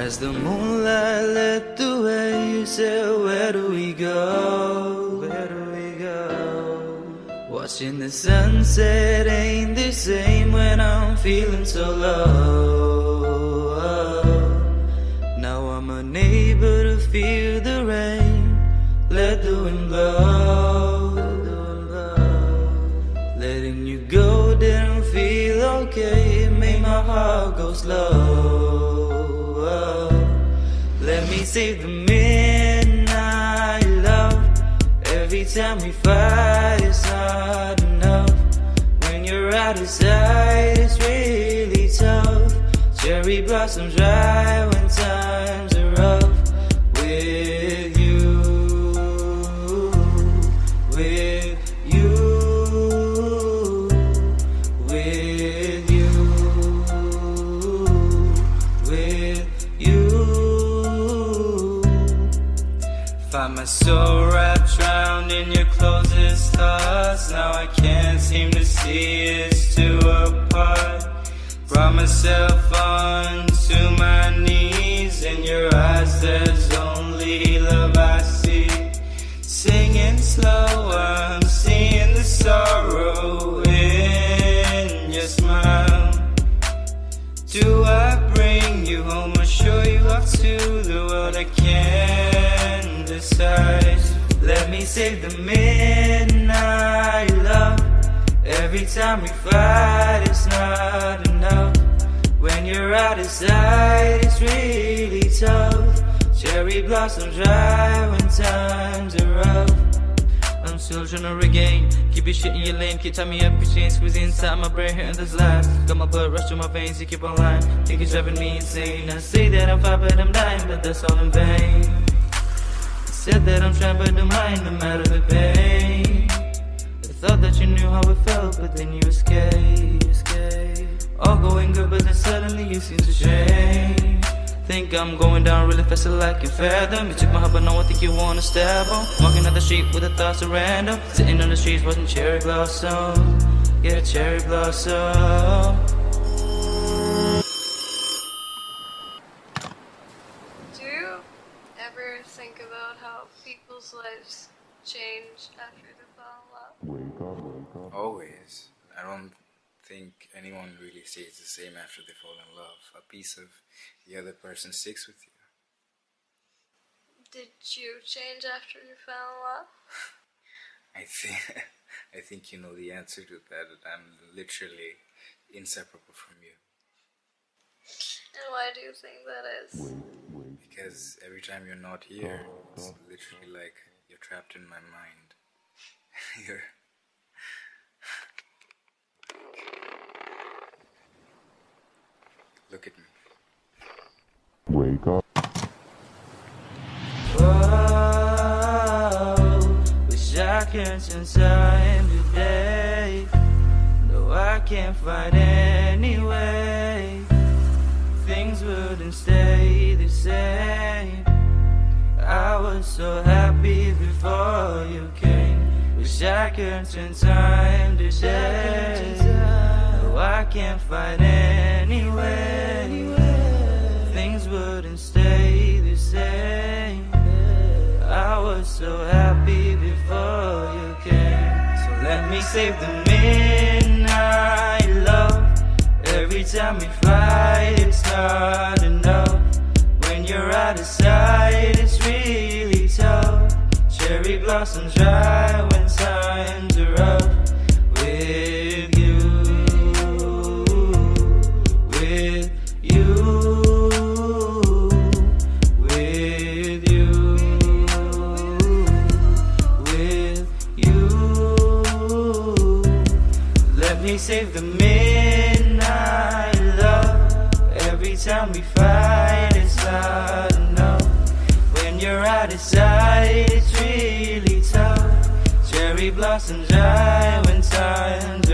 As the moonlight lit the way, you said, Where do we go? Where do we go? Watching the sunset ain't the same when I'm feeling so low. Now I'm unable to feel the rain. Let the wind blow. Letting you go didn't feel okay. It made my heart go slow. Save the midnight love. Every time we fight, it's not enough. When you're out of sight, it's really tough. Cherry blossoms dry when times are rough. With you, with My soul wrapped round in your closest thoughts. Now I can't seem to see it's two apart. Brought myself on to my knees. In your eyes, there's only love I see. Singing slow, I'm seeing the sorrow Save the midnight love. Every time we fight, it's not enough. When you're out of sight, it's really tough. Cherry blossoms dry when times are rough. I'm still trying to regain. Keep your shit in your lane, keep me up your chain, squeezing inside my brain, hitting this lies. Got my blood rush through my veins, you keep on lying. Think it's driving me insane. I say that I'm fine, but I'm dying, but that's all in vain. Said that I'm trying, but don't mind no matter the pain. I thought that you knew how it felt, but then you escaped. escaped. All going good, but then suddenly you seem to change. Think I'm going down really fast, so I can fathom. You took my heart, but no, I think you wanna stab on. Walking down the street with the thoughts of random. Sitting on the streets watching cherry blossom. Yeah, cherry blossom. Do you ever think about how people's lives change after they fall in love? Always. I don't think anyone really stays the same after they fall in love. A piece of the other person sticks with you. Did you change after you fell in love? I think I think you know the answer to that. I'm literally inseparable from you. And why do you think that is? Because every time you're not here, oh, it's literally like you're trapped in my mind. you're Look at me. Wake up. Whoa, wish I could turn time today. No, I can't find any way. Things wouldn't stay the same. I was so happy before you came. Wish I could turn time today. No, I can't find any way. Things wouldn't stay the same. I was so happy before you came. So let me save the midnight. Every time we fight, it's not enough. When you're out of sight, it's really tough. Cherry blossoms dry when times are rough. With you, with you, with you, with you. Let me save the time we fight, it's not enough. When you're out of sight, it's really tough. Cherry blossoms dry when rough.